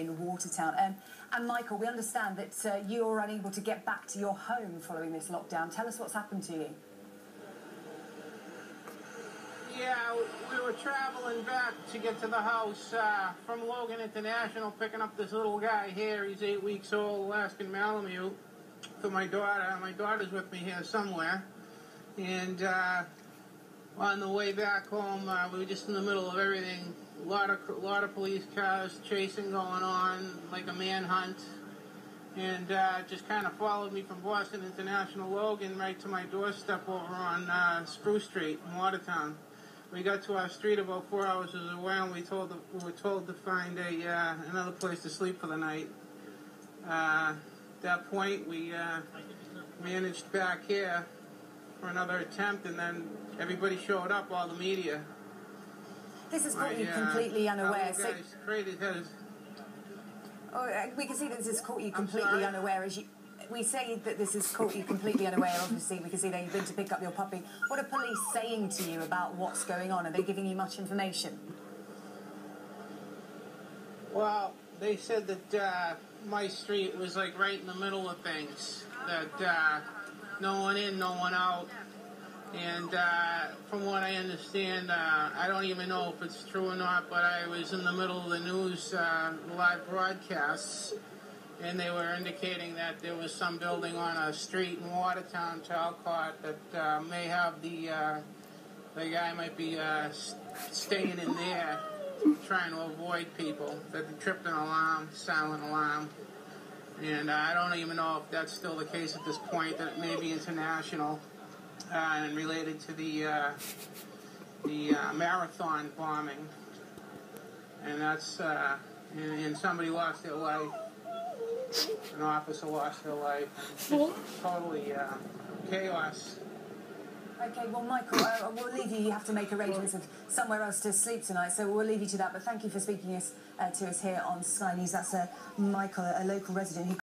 in Watertown. Um, and Michael, we understand that uh, you're unable to get back to your home following this lockdown. Tell us what's happened to you. Yeah, we were traveling back to get to the house uh, from Logan International, picking up this little guy here. He's eight weeks old, Alaskan Malamute, for my daughter. My daughter's with me here somewhere. And uh, on the way back home, uh, we were just in the middle of everything. A lot of, lot of police cars chasing going on, like a manhunt. And uh, just kind of followed me from Boston International Logan right to my doorstep over on uh, Spruce Street in Watertown. We got to our street about four hours away, and we told we were told to find a uh, another place to sleep for the night. Uh, at that point, we uh, managed back here for another attempt, and then everybody showed up, all the media. This has My, caught you uh, completely unaware. So, oh, uh, we can see that this has caught you completely unaware. As you, we say that this has caught you completely unaware. Obviously, we can see that you've been to pick up your puppy. What are police saying to you about what's going on? Are they giving you much information? Well, they said that uh, my street was like right in the middle of things. That uh, no one in, no one out. And uh, from what I understand, uh, I don't even know if it's true or not, but I was in the middle of the news uh, live broadcasts, and they were indicating that there was some building on a street in Watertown, Talcott, that uh, may have the uh, the guy might be uh, staying in there, trying to avoid people. That they tripped an alarm, silent alarm, and uh, I don't even know if that's still the case at this point. That it may be international uh, and related to the uh, the uh, marathon bombing, and that's uh, and, and somebody lost their life. An officer lost their life. Totally uh, chaos. Okay, well, Michael, uh, we'll leave you. You have to make arrangements of somewhere else to sleep tonight, so we'll leave you to that. But thank you for speaking us, uh, to us here on Sky News. That's uh, Michael, a local resident who.